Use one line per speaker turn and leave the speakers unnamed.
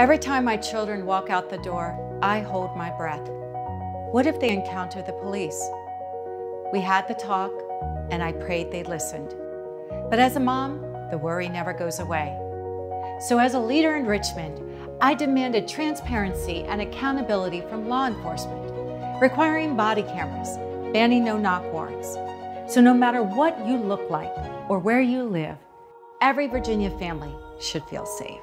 Every time my children walk out the door, I hold my breath. What if they encounter the police? We had the talk, and I prayed they listened. But as a mom, the worry never goes away. So, as a leader in Richmond, I demanded transparency and accountability from law enforcement, requiring body cameras, banning no knock warrants. So, no matter what you look like or where you live, every Virginia family should feel safe.